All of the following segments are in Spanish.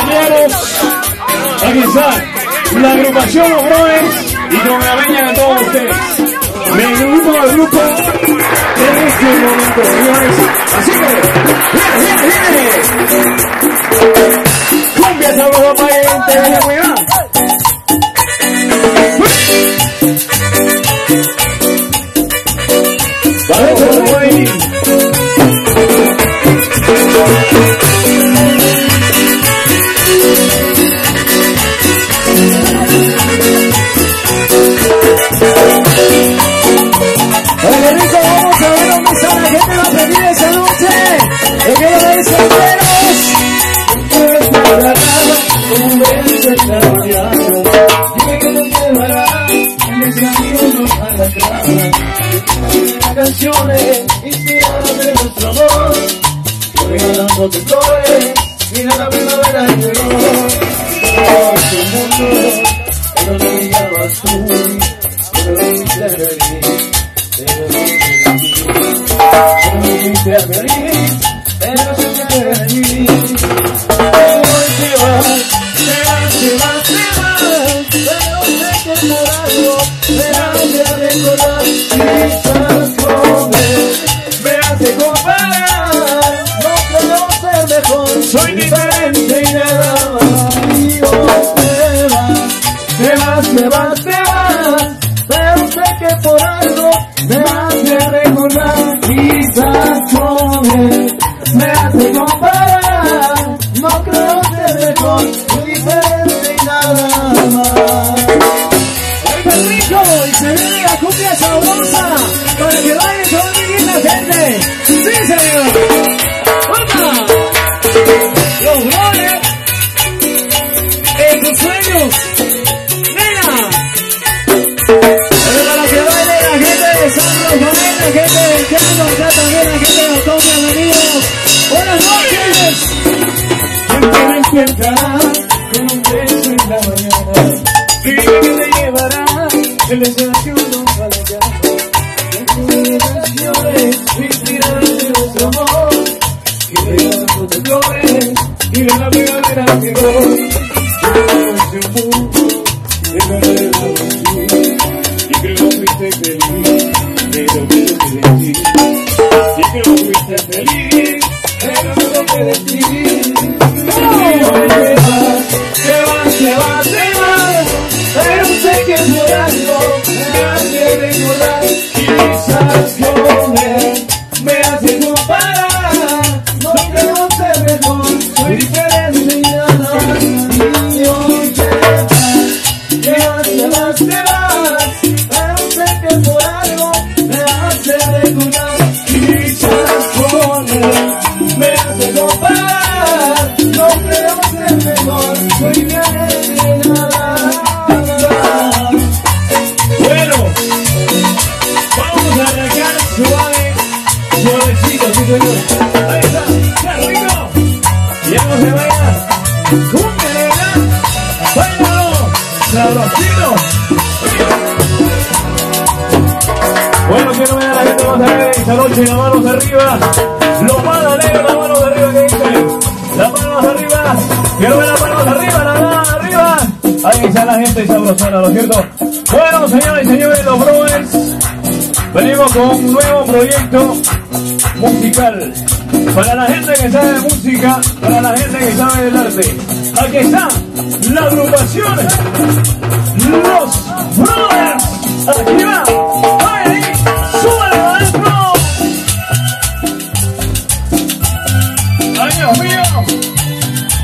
compañeros. Aquí está la agrupación Los Brothers y con la viña de todos ustedes. Me grupo al grupo en este momento, señores. Así que, viene, viene, viene. Cumbia sabrosa para que te deje cuidar. Vale, for the door. con un nuevo proyecto musical. Para la gente que sabe de música, para la gente que sabe del arte. Aquí está la agrupación Los Brothers. Aquí va.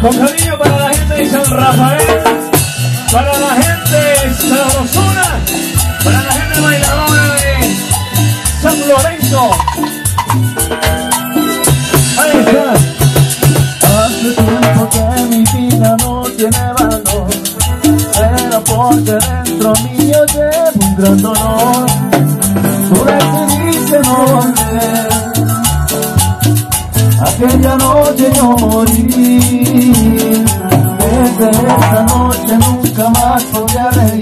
con cariño para la gente de San Rafael, para la gente de San Sarasuna, para la gente de Bailador mundo. Ahí está. Hace tiempo que mi vida no tiene valor, pero porque dentro mío llevo un gran dolor. Tú decidiste no volver. Aquella noche yo morí. Desde esa noche nunca más podré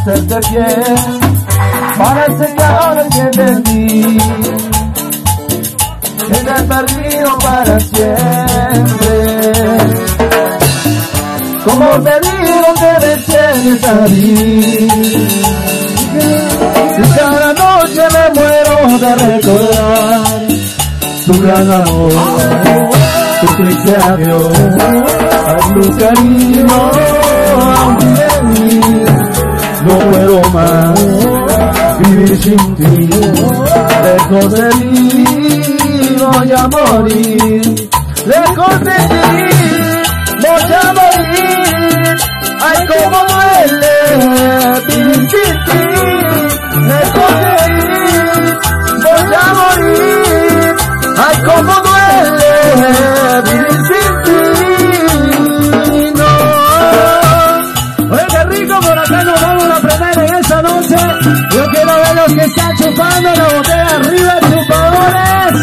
hacerte bien para secar que de mí queda perdido para siempre. Como te digo que me tienes a mí, y cada noche me muero de recordar tu gran amor, tu triste adiós, tu cariño aún de mí no puedo más vivir sin ti, lejos de mí voy a morir, lejos de ti voy a morir, ay como duele vivir sin ti, lejos de mí voy a morir, ay como duele que están chupando la botella arriba, chupadores.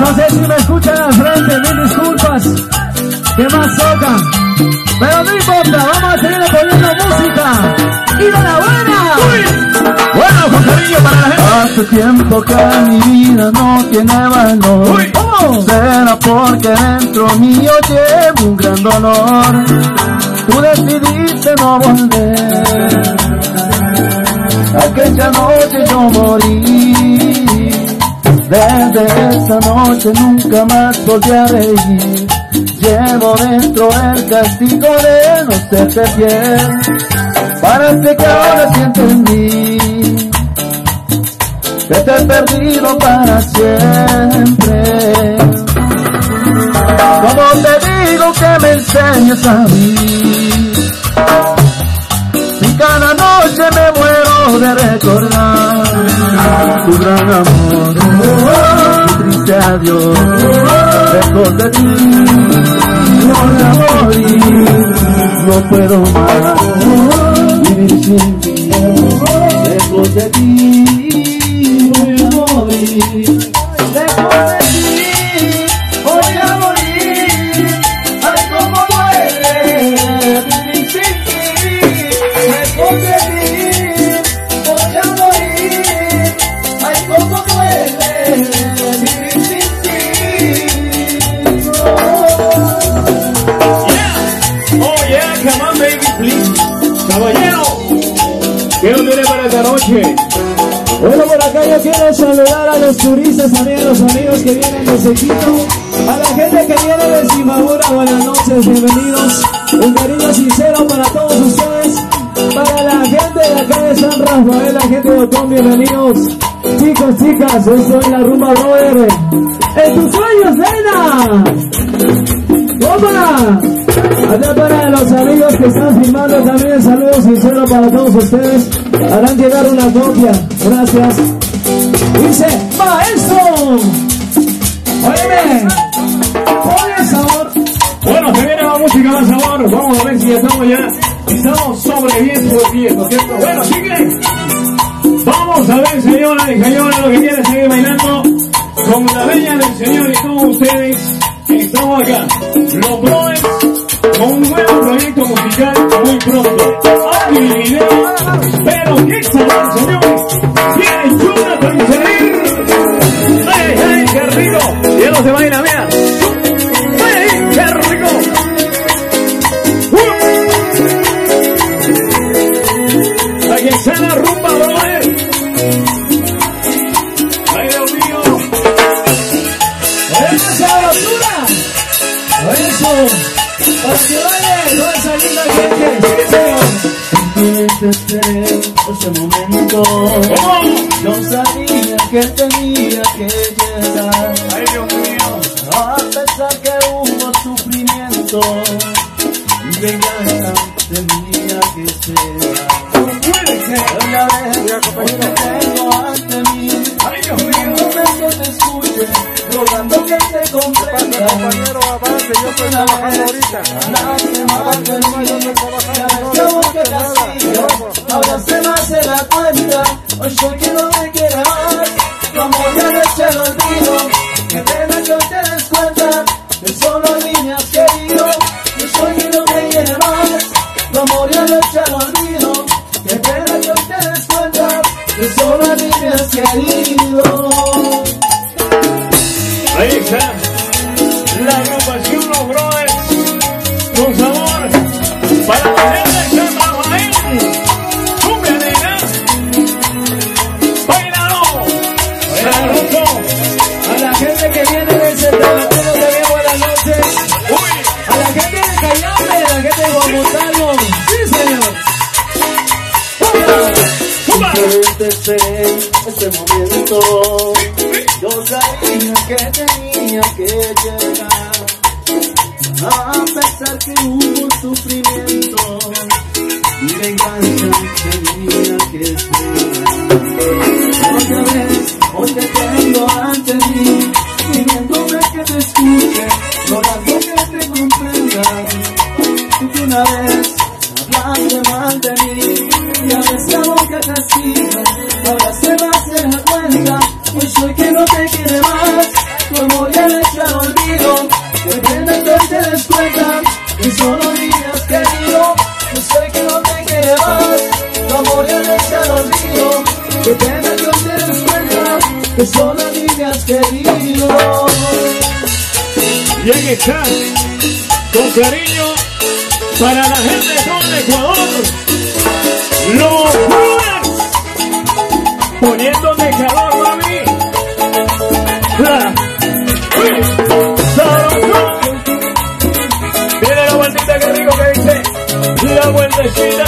No sé si me escuchan al frente, mil disculpas. ¿Qué más toca? Pero no importa, vamos a seguir poniendo música. ¡Y de la buena! Bueno, con cariño para la gente. Hace tiempo que mi vida no tiene valor. Uy. Será porque dentro mío llevo un gran dolor. Tú decidiste no volver. Aquella noche yo morí. Desde esa noche nunca más volví a reír. Llevo dentro el castigo de no serte fiel. Parece que ahora sí entendí que te he perdido para siempre. Como te digo que me enseñas a mí. Y cada noche me muero de recordar tu gran amor, tu triste adiós, lejos de ti, voy a morir, no puedo más vivir sin ti, lejos de ti, quiero saludar a los turistas, también a los amigos que vienen de Sequito, a la gente que viene de Zimbabura, buenas noches, bienvenidos. Un cariño sincero para todos ustedes, para la gente de acá de San Rafael, la gente de Otón, bienvenidos. Chicos, chicas, yo soy la Rumba Brother. ¡En tus sueños, nena! ¡Toma! Acá para los amigos que están filmando también, saludos sinceros para todos ustedes. Harán llegar una copia. Gracias. Dice, maestro. Óyeme. Ponle sabor. Bueno, se viene la música más sabor. Vamos a ver si ya estamos ya. Estamos sobreviviendo ¿no cierto? Bueno, así que vamos a ver, señoras y señores, lo que quiere seguir bailando con la bella del Señor y todos ustedes. Estamos acá, los brothers, con un nuevo proyecto musical muy pronto. Audio video, pero qué sabor, señores. Se baila, mira. ¡Ay, qué rico! ¡Uh! Aquí está la vez hablaste mal de mí Ya ves que boca te sigue, ahora se va a hacer la cuenta Hoy soy quien no te quiere más, tu amor ya le echa al olvido De repente te des cuenta y solo digas querido Yo soy quien no te quiere más, tu amor ya le echa al olvido De repente te des cuenta que solo digas querido. Llegue Chan, con cariño para la gente de todo Ecuador, los juegan poniéndome calor, mami. Ah, Viene la vueltita que rico que dice, la vueltecita.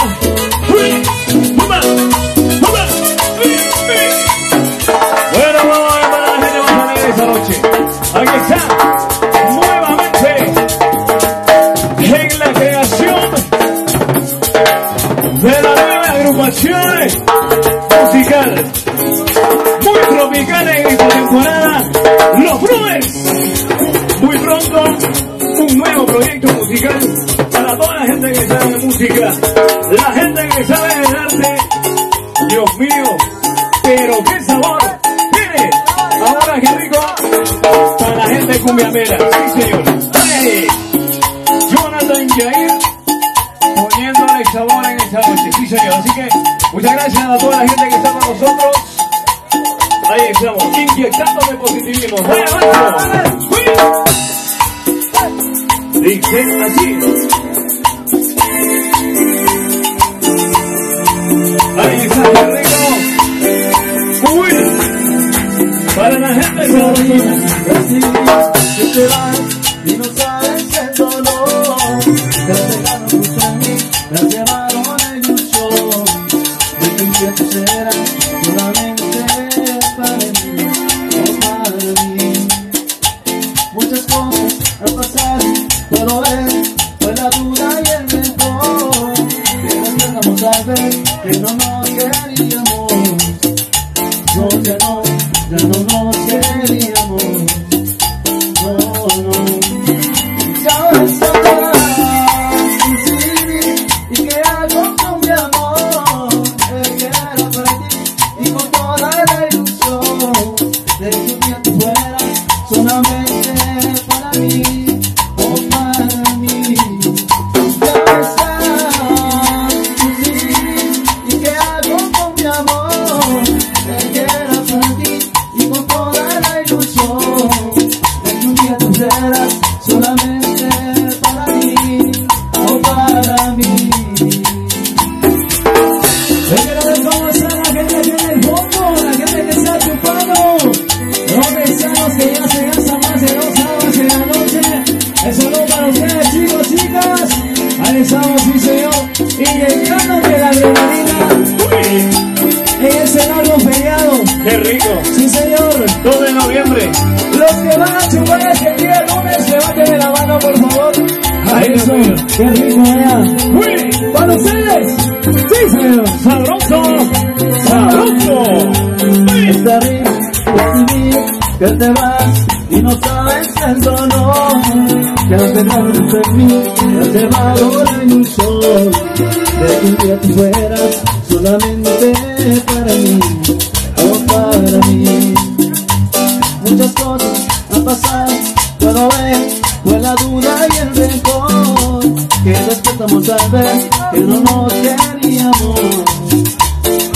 cura y el rencor que despertamos al ver que no nos queríamos.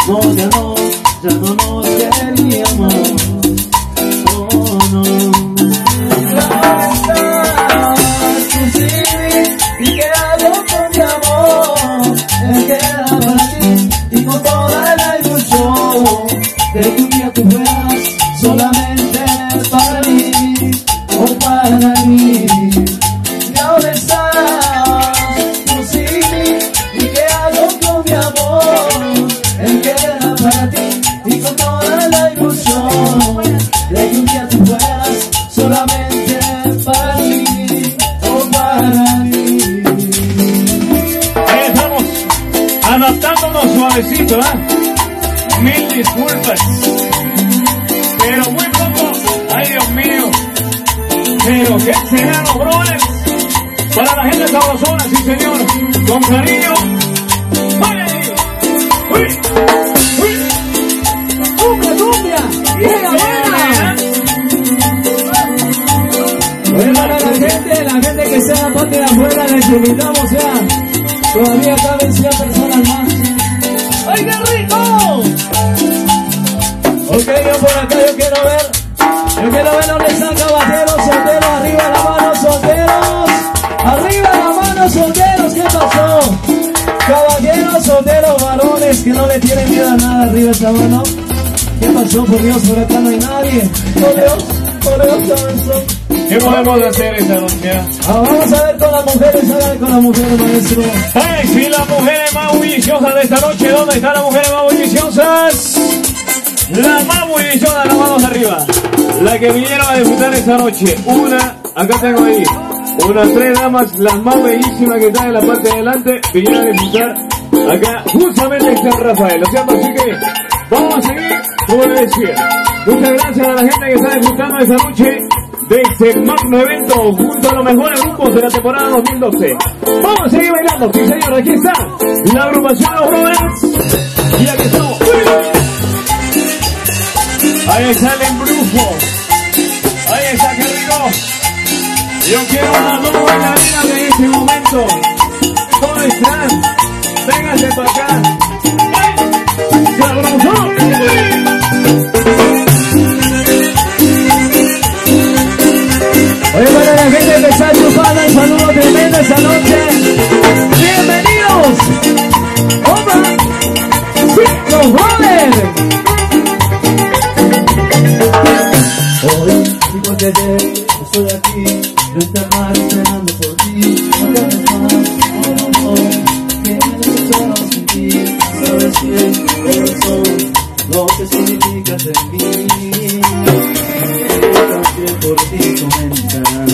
No, ya no, ya no nos los para la gente sabrosona, sí señor, con cariño. ¡Ay! ¡Uy! ¡Uy! ¡Cumbia, cumbia! ¡Buena, buena! Oye, para la gente, la gente que sea la parte de afuera, les invitamos ya. Todavía caben 100 personas más. ¡Ay, qué rico! Ok, yo por acá yo quiero ver. Yo quiero ver dónde están no le tienen miedo a nada. Arriba esa mano. ¿Qué pasó? Por Dios, por acá no hay nadie. Por Dios, por Dios, cabezón. ¿Qué podemos hacer esta noche? Ah, vamos a ver con las mujeres, a ver con las mujeres, maestro. ¡Ay, si las mujeres más bulliciosas de esta noche! ¿Dónde están las mujeres más bulliciosas? Las más bulliciosas, las manos arriba. La que vinieron a disfrutar esta noche. Una, acá tengo ahí. Unas tres damas, las más bellísimas que están en la parte de adelante, vinieron a disfrutar acá, justamente en San Rafael. ¿No cierto? Así que vamos a seguir, como decía. Muchas gracias a la gente que está disfrutando esta noche de este magno evento junto a los mejores grupos de la temporada 2012. Vamos a seguir bailando, sí señor, aquí está la agrupación Los Brothers. Y aquí estamos. Ahí está el embrujo. Ahí está, qué rico. Yo quiero una dos bailarinas de este momento. ¿Dónde están? Vénganse para acá. Oye, para la gente que está saludo tremendo. ¡Bienvenidos! ¡Opa! Estoy aquí, frente al mar, esperando por ti. No te más, oh no, no, Bien, corazón, lo que significas en mí. También por ti comenzarán,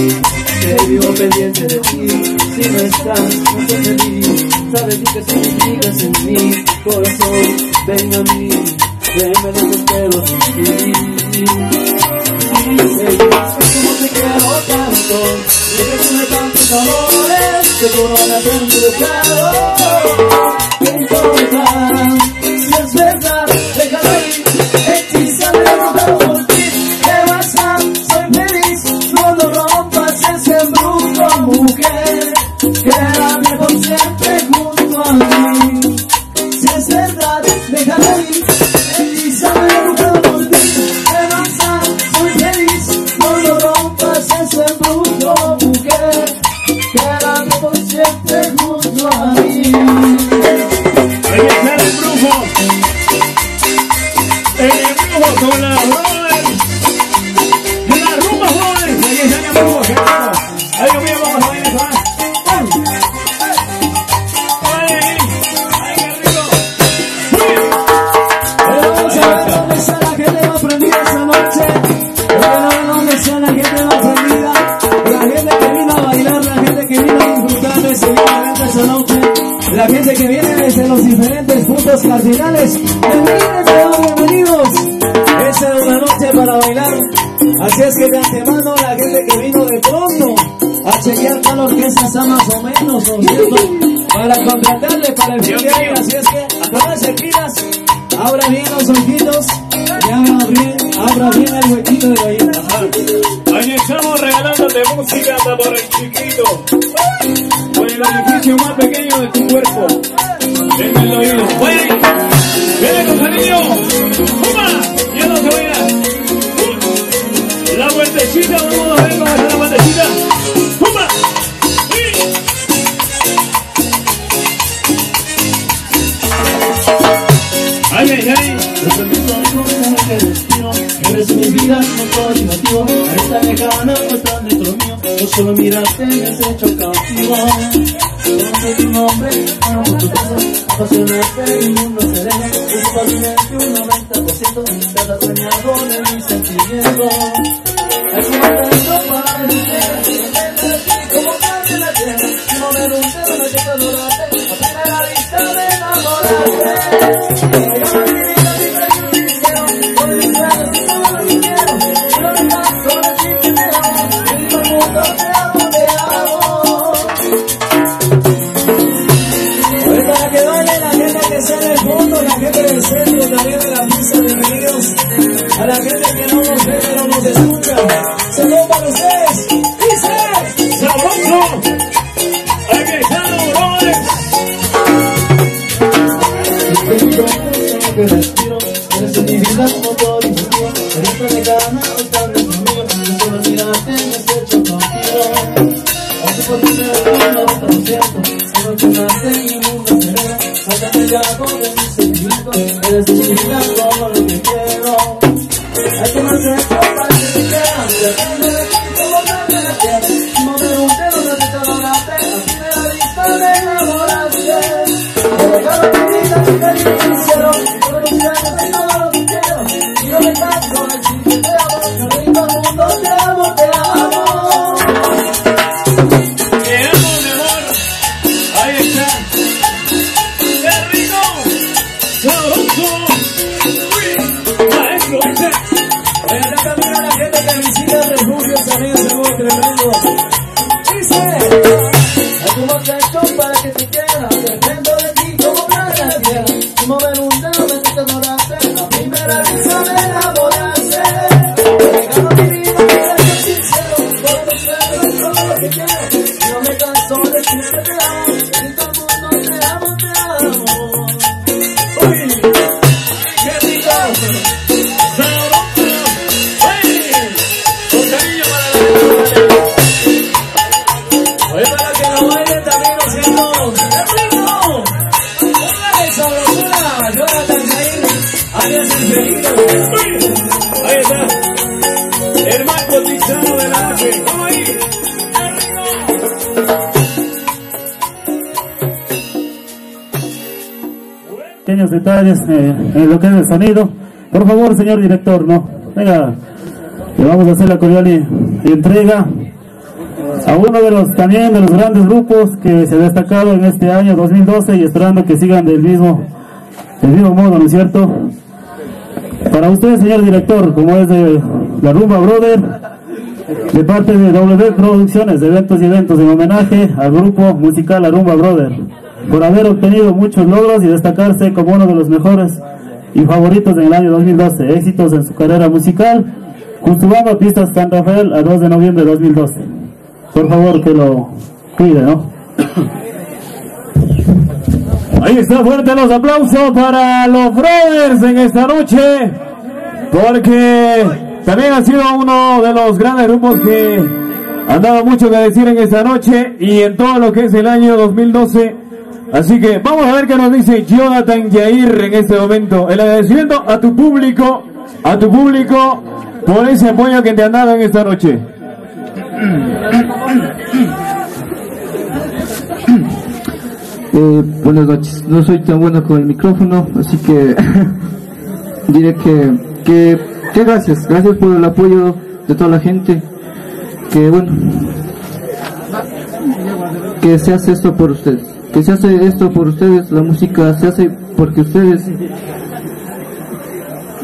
que vivo pendiente de ti. Si no estás, no estoy feliz. Sabes tú que significas en mí, corazón, ven a mí. Déjame desespero sin ti. Como te quiero tanto, y que tú me tantos amores, van a ser mi descaro. ¿Qué ahí. Estamos regalándote música hasta por el chiquito. Por el orificio más pequeño de tu cuerpo. No solo mirarte me detalles eh, en lo que es el sonido. Por favor, señor director, ¿no? Venga, le vamos a hacer la cordial entrega a uno de los también de los grandes grupos que se ha destacado en este año 2012 y esperando que sigan del mismo, del mismo modo, ¿no es cierto? Para usted, señor director, como es de la Rumba Brother, de parte de W Producciones, eventos y eventos en homenaje al grupo musical La Rumba Brother, por haber obtenido muchos logros y destacarse como uno de los mejores y favoritos en el año 2012, éxitos en su carrera musical, Custubamba Pistas San Rafael a 2 de noviembre de 2012. Por favor, que lo cuide, ¿no? Ahí está fuerte los aplausos para los brothers en esta noche, porque también ha sido uno de los grandes grupos que han dado mucho que decir en esta noche y en todo lo que es el año 2012. Así que vamos a ver qué nos dice Jonathan Yair en este momento. El agradecimiento a tu público, a tu público por ese apoyo que te han dado en esta noche. Eh, buenas noches. No soy tan bueno con el micrófono, así que diré que, que, que gracias. Gracias por el apoyo de toda la gente. Que bueno, que se hace esto por ustedes. Que se hace esto por ustedes. La música se hace porque ustedes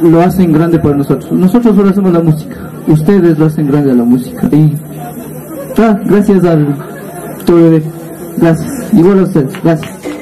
lo hacen grande para nosotros. Nosotros solo hacemos la música. Ustedes lo hacen grande la música. Y ah, gracias al. Gracias. Igual a ustedes. Gracias.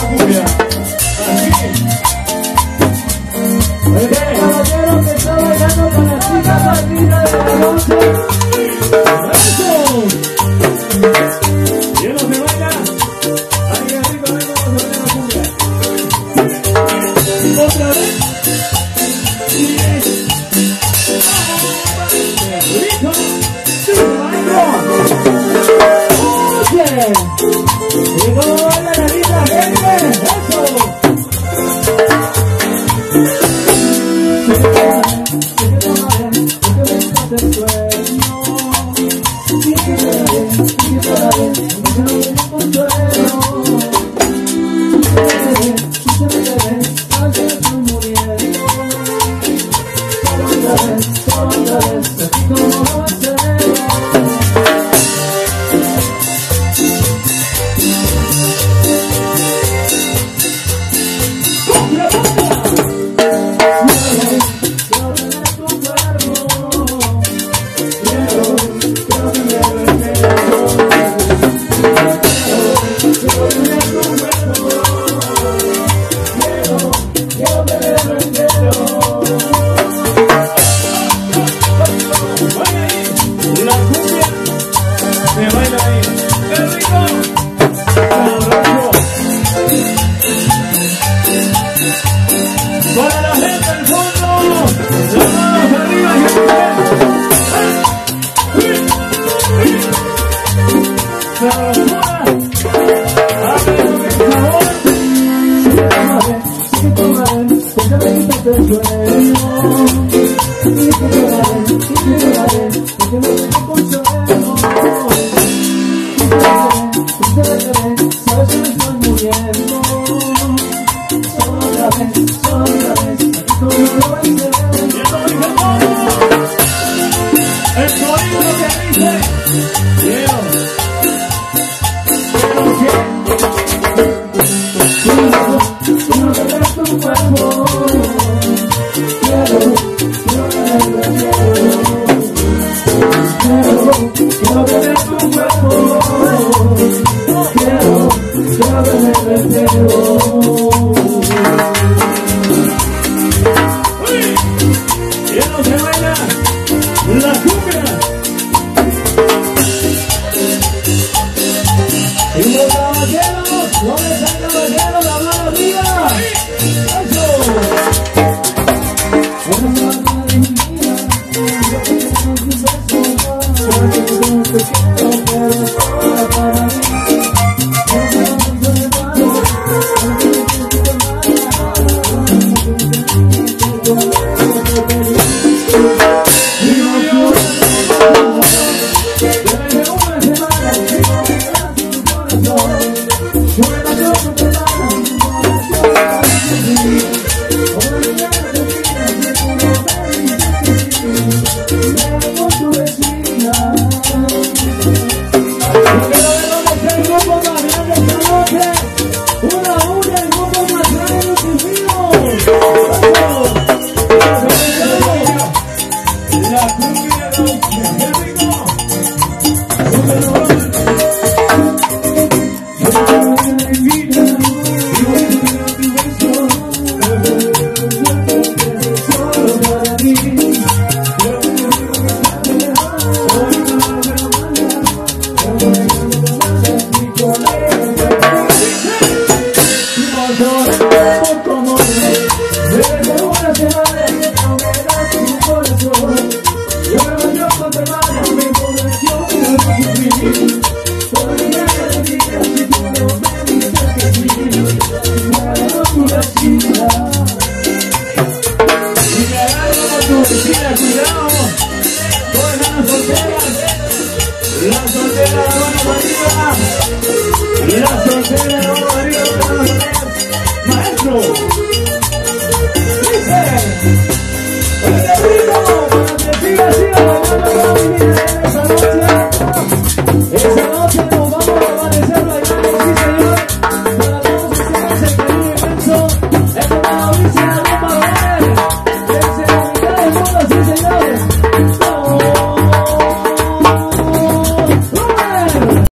Cómo